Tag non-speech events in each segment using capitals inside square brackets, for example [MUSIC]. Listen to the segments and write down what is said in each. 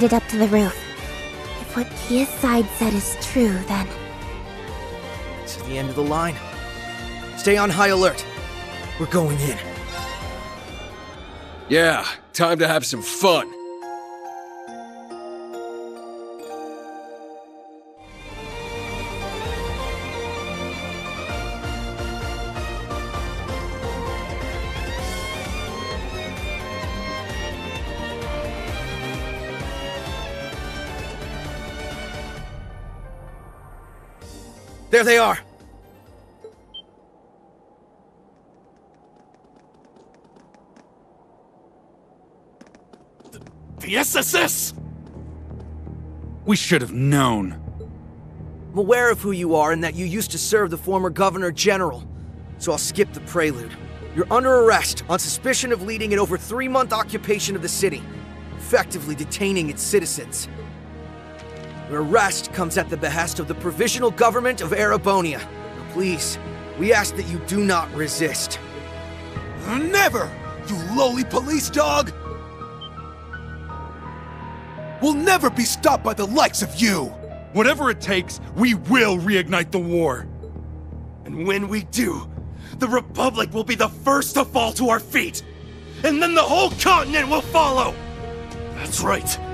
He made it up to the roof. If what Kia's side said is true, then... This is the end of the line. Stay on high alert. We're going in. Yeah, time to have some fun. There they are. The SSS! We should have known. I'm aware of who you are and that you used to serve the former Governor General, so I'll skip the prelude. You're under arrest on suspicion of leading an over three month occupation of the city, effectively detaining its citizens. Your arrest comes at the behest of the Provisional Government of Erebonia. Now, please, we ask that you do not resist. Never, you lowly police dog! We'll never be stopped by the likes of you! Whatever it takes, we will reignite the war. And when we do, the Republic will be the first to fall to our feet! And then the whole continent will follow! That's right.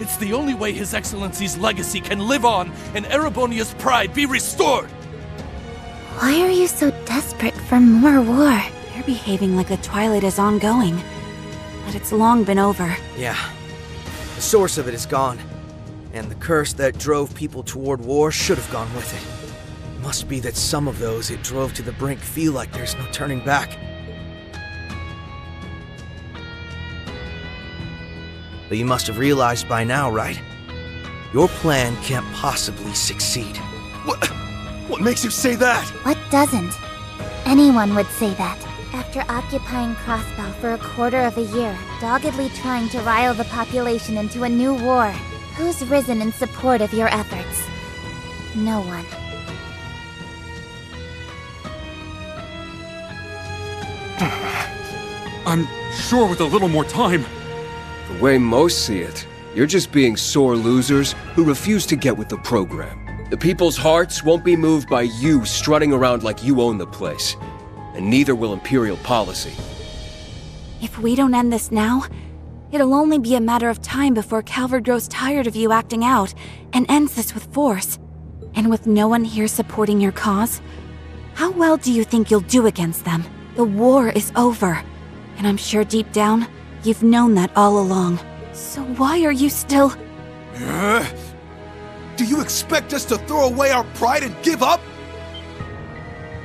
It's the only way His Excellency's legacy can live on and Erebonia's pride be restored! Why are you so desperate for more war? You're behaving like the Twilight is ongoing. But it's long been over. Yeah. The source of it is gone. And the curse that drove people toward war should have gone with it. Must be that some of those it drove to the brink feel like there's no turning back. But you must have realized by now, right? Your plan can't possibly succeed. What? What makes you say that? What doesn't? Anyone would say that. After occupying Crossbell for a quarter of a year, doggedly trying to rile the population into a new war, who's risen in support of your efforts? No one. I'm sure with a little more time. Way most see it, you're just being sore losers who refuse to get with the program. The people's hearts won't be moved by you strutting around like you own the place. And neither will Imperial policy. If we don't end this now, it'll only be a matter of time before Calvard grows tired of you acting out and ends this with force. And with no one here supporting your cause, how well do you think you'll do against them? The war is over. And I'm sure deep down, you've known that all along. So why are you still... Uh, do you expect us to throw away our pride and give up?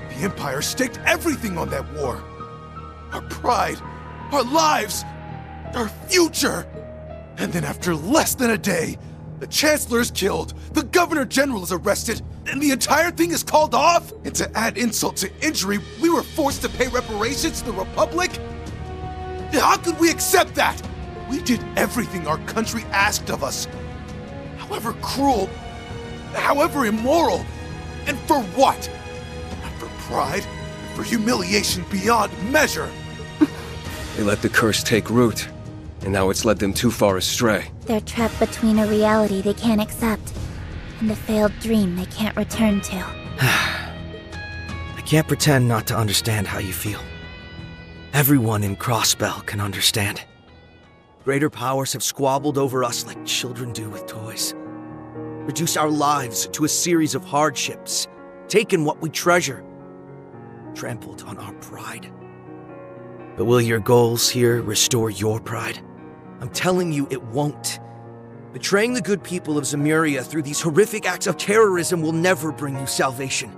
The Empire staked everything on that war. Our pride, our lives, our future. And then after less than a day, the Chancellor is killed, the Governor General is arrested, and the entire thing is called off? And to add insult to injury, we were forced to pay reparations to the Republic? How could we accept that? We did everything our country asked of us. However cruel, however immoral, and for what? Not for pride, for humiliation beyond measure. They let the curse take root, and now it's led them too far astray. They're trapped between a reality they can't accept and a failed dream they can't return to. [SIGHS] I can't pretend not to understand how you feel. Everyone in Crossbell can understand. Greater powers have squabbled over us like children do with toys. Reduced our lives to a series of hardships, taken what we treasure, trampled on our pride. But will your goals here restore your pride? I'm telling you, it won't. Betraying the good people of Zemuria through these horrific acts of terrorism will never bring you salvation.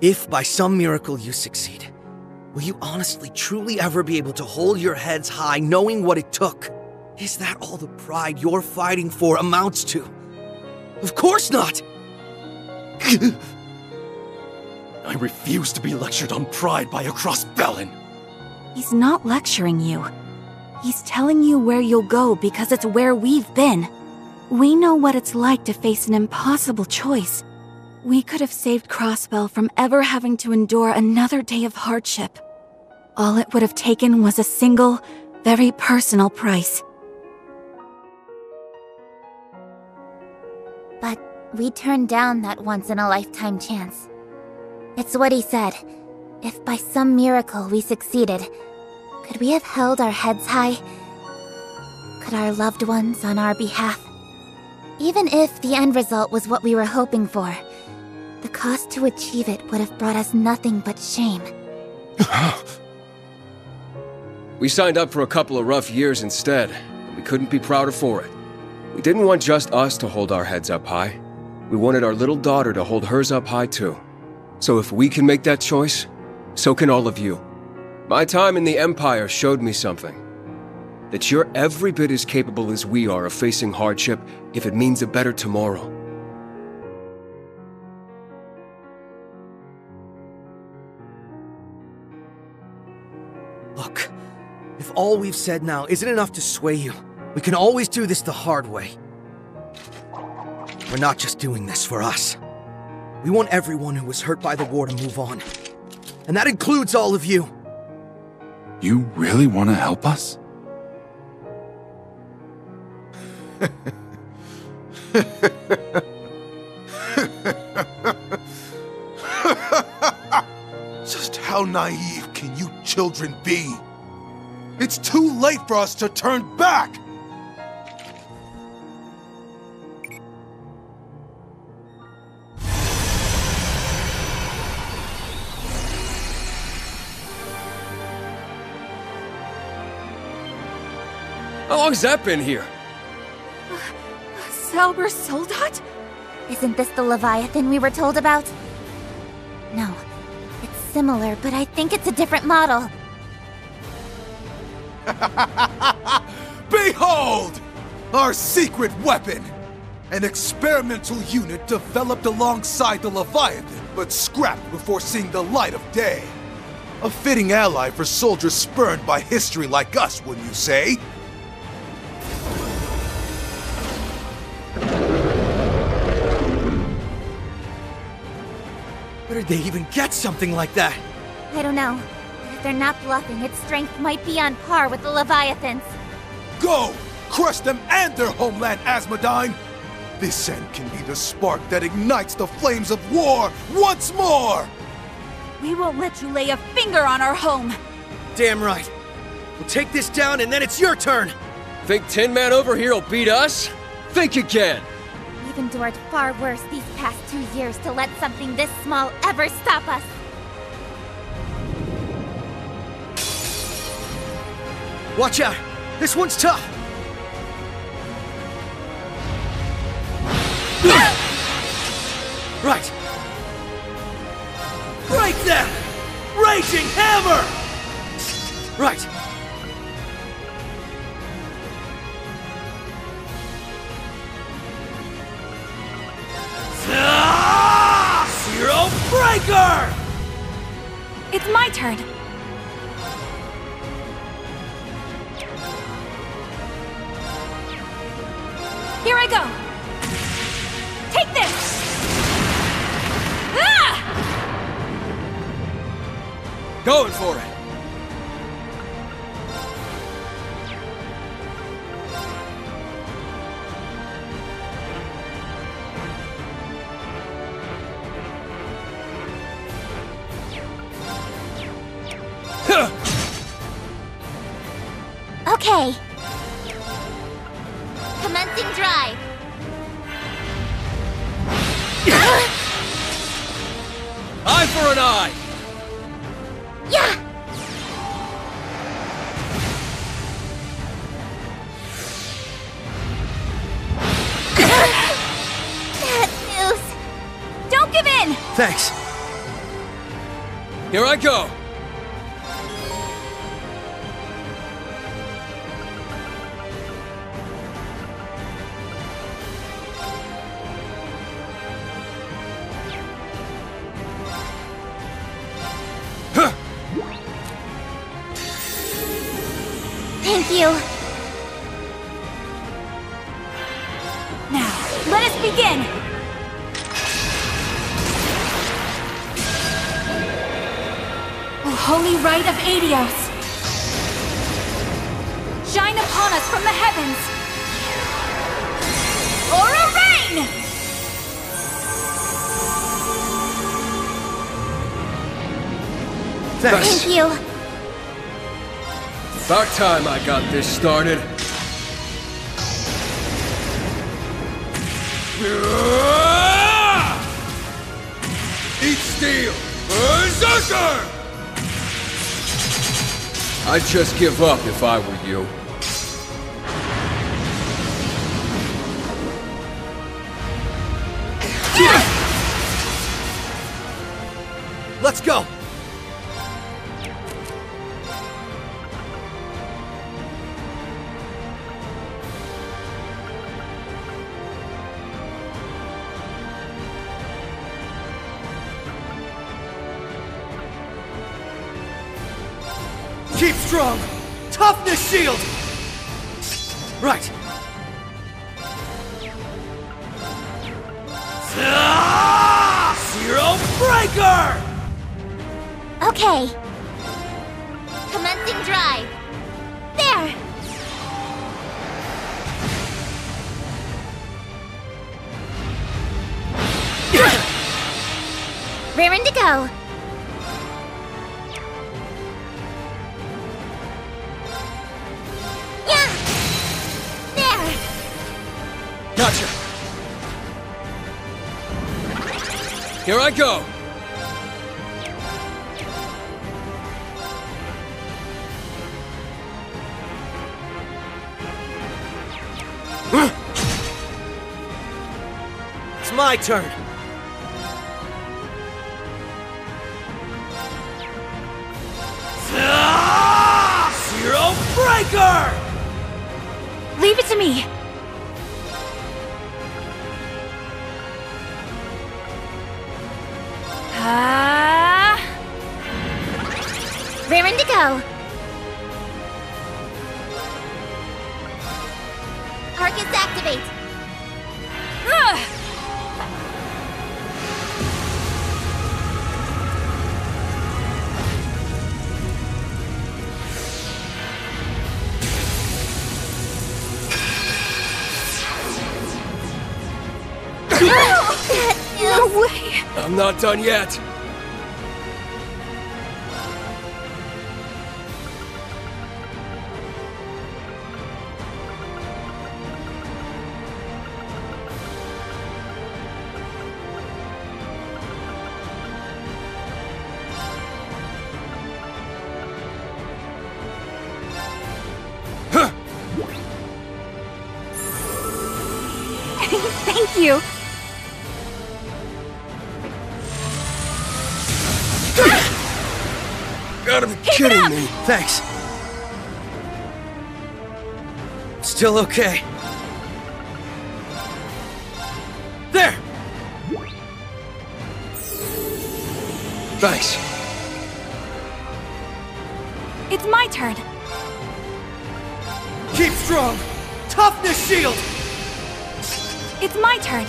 If by some miracle you succeed, will you honestly, truly ever be able to hold your heads high knowing what it took? Is that all the pride you're fighting for amounts to? Of course not! I refuse to be lectured on pride by a Crossbellan. He's not lecturing you. He's telling you where you'll go because it's where we've been. We know what it's like to face an impossible choice. We could have saved Crossbell from ever having to endure another day of hardship. All it would have taken was a single, very personal price. But we turned down that once in a lifetime chance. It's what he said. If by some miracle we succeeded, could we have held our heads high? Could our loved ones on our behalf? Even if the end result was what we were hoping for, cost to achieve it would have brought us nothing but shame. we signed up for a couple of rough years instead, and we couldn't be prouder for it. We didn't want just us to hold our heads up high. We wanted our little daughter to hold hers up high too. So if we can make that choice, so can all of you. My time in the Empire showed me something. That you're every bit as capable as we are of facing hardship if it means a better tomorrow. All we've said now isn't enough to sway you, we can always do this the hard way. We're not just doing this for us. We want everyone who was hurt by the war to move on. And that includes all of you. You really want to help us? [LAUGHS] Just how naive can you children be? It's too late for us to turn back! How long's that been here? Uh, Salber Soldat? Isn't this the Leviathan we were told about? No. It's similar, but I think it's a different model. [LAUGHS] Behold! Our secret weapon! An experimental unit developed alongside the Leviathan, but scrapped before seeing the light of day. A fitting ally for soldiers spurned by history like us, wouldn't you say? Where did they even get something like that? I don't know. But if they're not bluffing, its strength might be on par with the Leviathans. Go! Crush them and their homeland, Asmodyne! This end can be the spark that ignites the flames of war once more! We won't let you lay a finger on our home! Damn right. We'll take this down and then it's your turn! Think Tin Man over here will beat us? Think again! We've endured far worse these past two years to let something this small ever stop us. Watch out! This one's tough! right! Break there! Raging Hammer! Right! Ah! Zero Breaker! It's my turn! Going for it! Okay. Commencing drive. Eye for an eye! Thanks. Here I go! holy rite of Aidios. Shine upon us from the heavens. Aura rain! Thanks. Thank you. About time I got this started. Eat steel! Berserker! I'd just give up if I were you. Keep strong! Toughness shield! Right. Zero Breaker! Okay. Commencing drive. There! Raring to go. Here I go! It's my turn. Zero Breaker! Leave it to me. Ah, Raring to go. Arcus activate. ah. I'm not done yet. [LAUGHS] Thank you. Kidding me. Thanks. Still okay. There! Thanks. It's my turn. Keep strong! Toughness shield! It's my turn.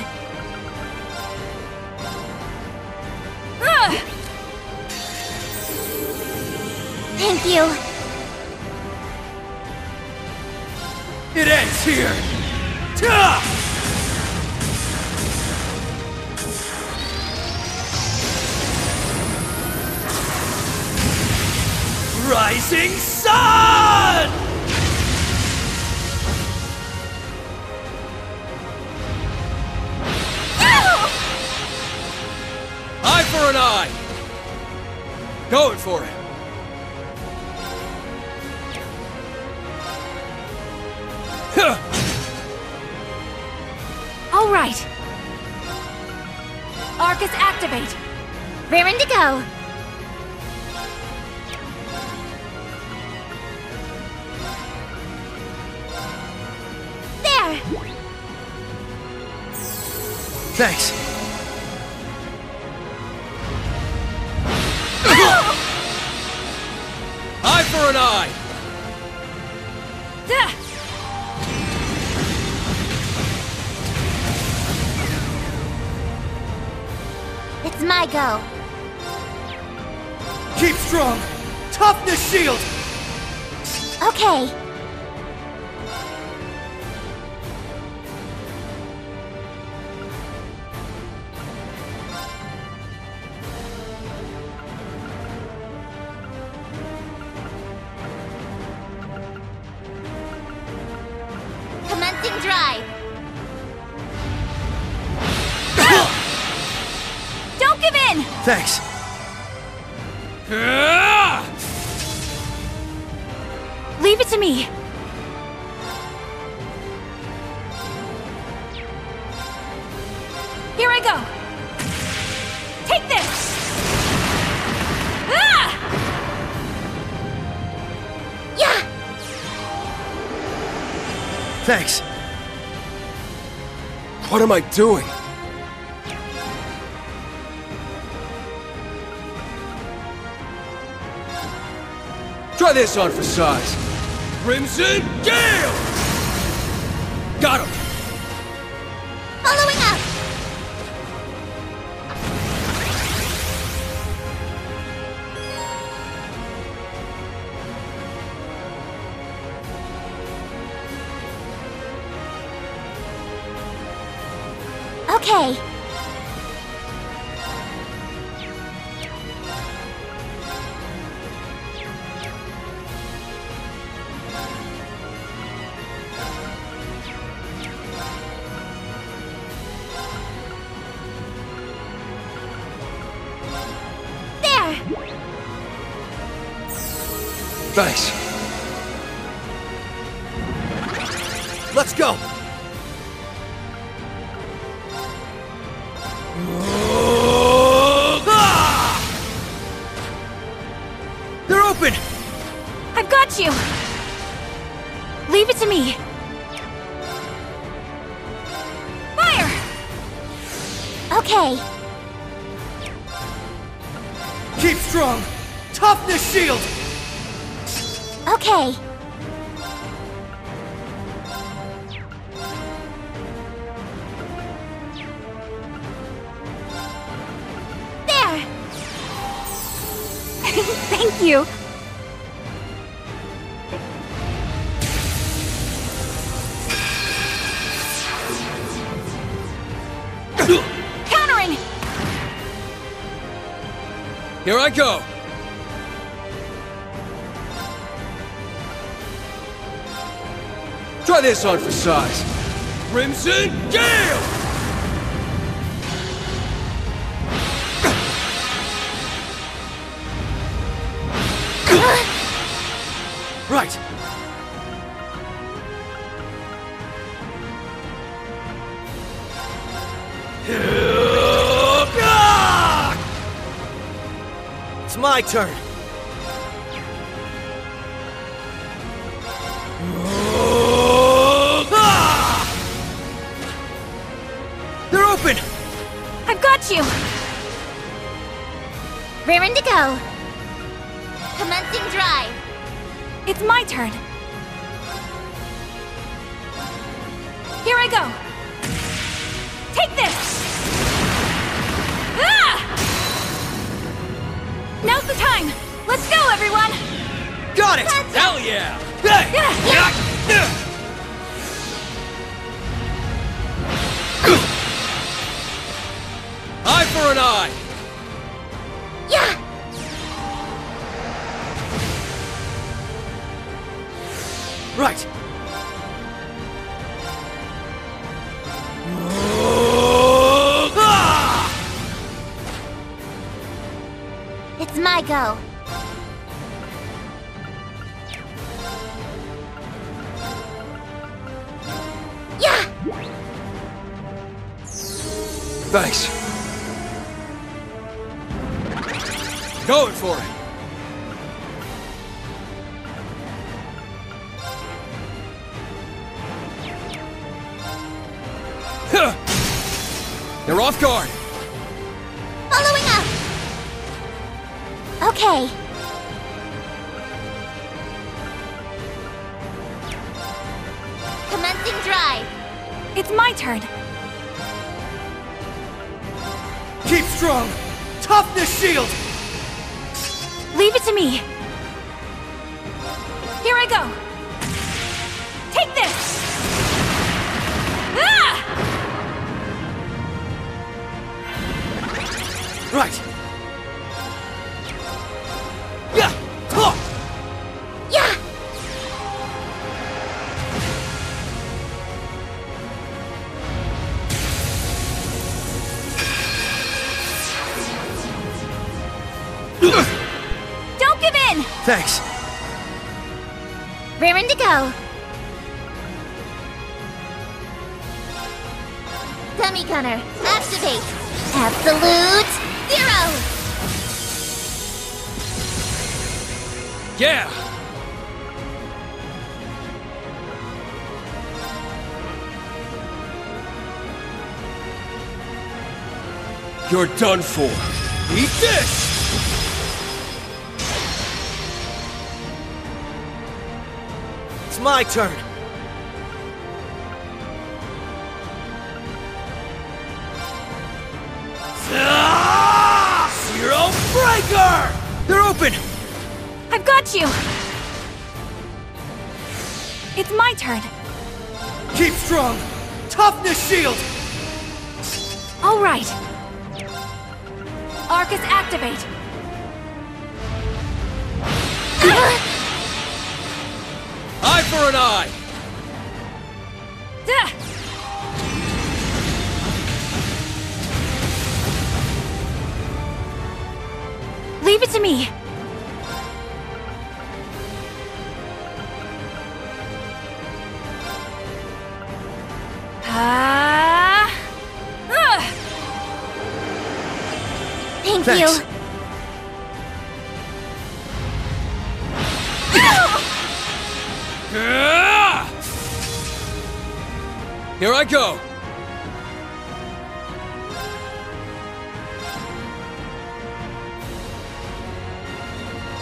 It ends here! Ta! Rising Sun! Eye for an eye! Going for it. Right. Arcus activate. Raring to go. There! Thanks. Go. Keep strong! Toughness shield! Okay. Thanks. What am I doing? Try this on for size. Crimson Gale! Thanks. Let's go! Here I go! Try this on for size. Crimson Gale! My turn! They're open! I've got you! Raring to go. Commencing drive. It's my turn. Here I go. Yeah! Yeah! They're off guard. Following up! Okay. Commencing drive. It's my turn. Keep strong! Toughness shield! Leave it to me. Here I go. Right. Yeah. Yeah. Don't give in. Thanks. Raring to go. Dummy Gunner, activate! Absolute zero. Yeah! You're done for. Eat this! It's my turn. They're open! I've got you! It's my turn. Keep strong! Toughness shield! All right. Arcus activate. Eye for an eye! Duh! To me. Ah! Ugh! Thank Thanks. you. Ah! Here I go!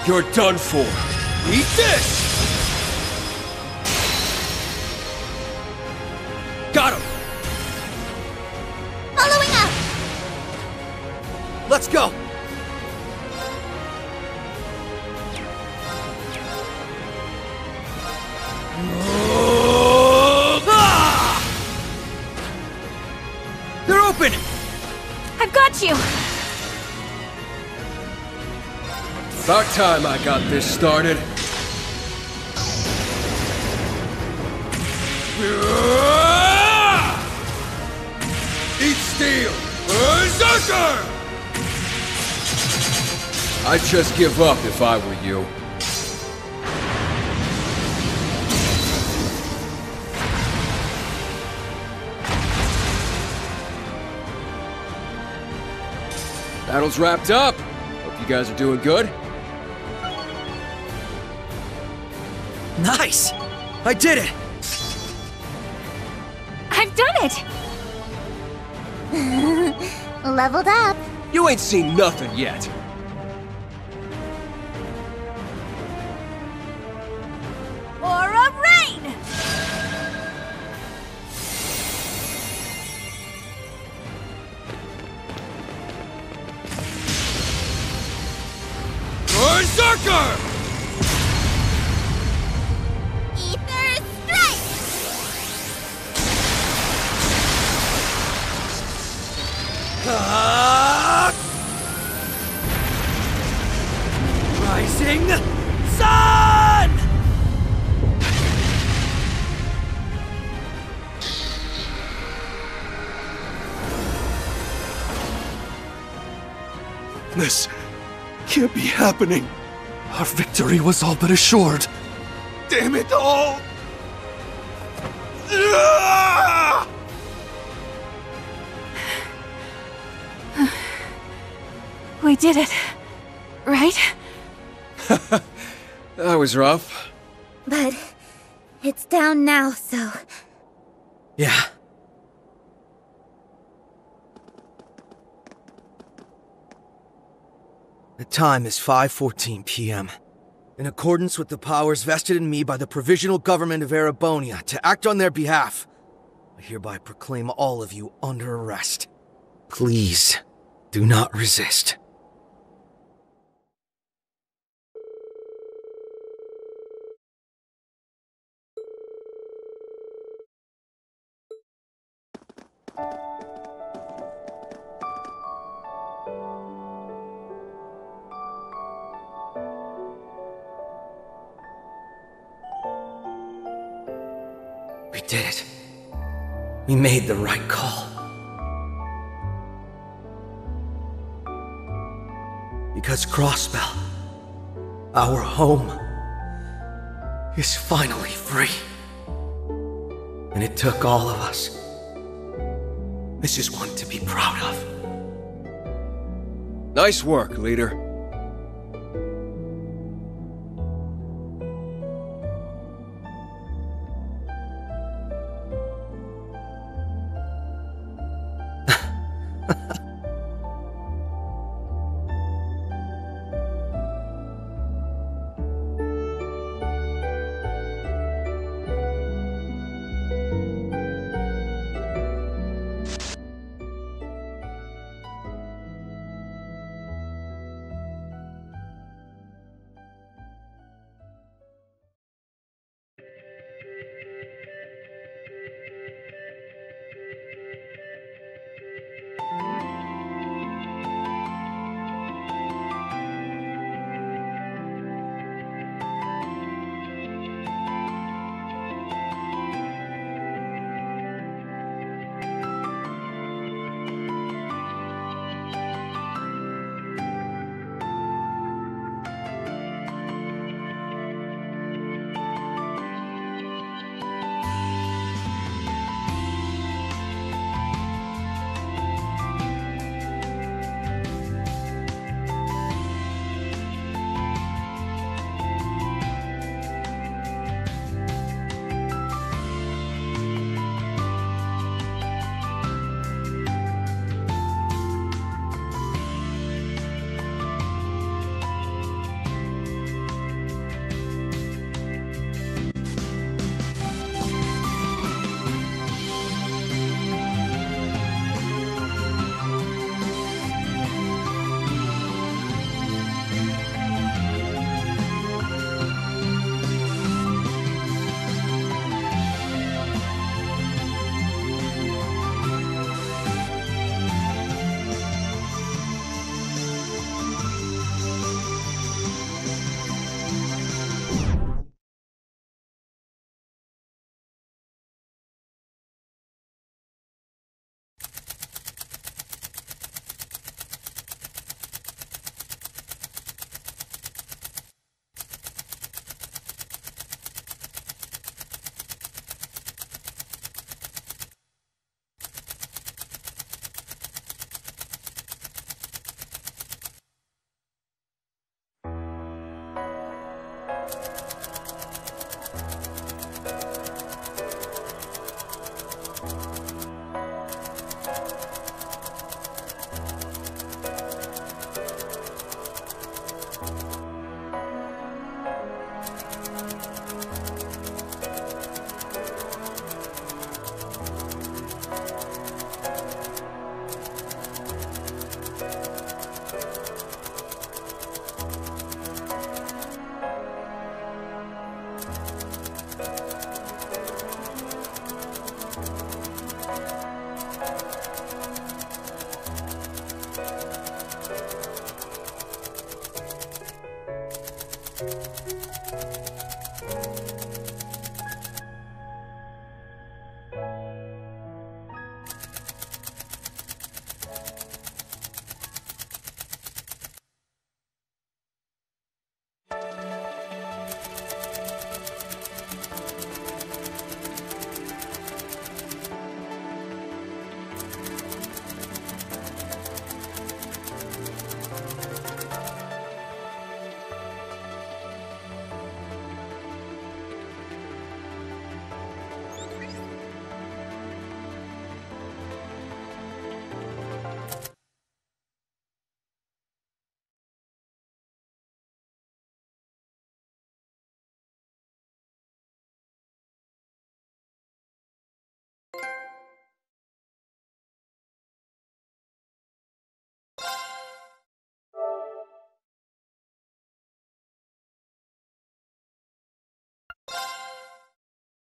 You're done for. Eat this! Got him! Following up. Let's go! About time I got this started. Eat steel! Berserker! I'd just give up if I were you. Battle's wrapped up. Hope you guys are doing good. Nice! I did it! I've done it. [LAUGHS] Leveled up. You ain't seen nothing yet. Happening. Our victory was all but assured. Damn it all! [SIGHS] We did it. Right? [LAUGHS] That was rough. But it's down now, so Yeah. Time is 5:14 p.m. In accordance with the powers vested in me by the provisional government of Erebonia to act on their behalf, I hereby proclaim all of you under arrest. Please, do not resist. We did it. We made the right call. Because Crossbell Our home is finally free. And it took all of us. This is one to be proud of. Nice work, leader.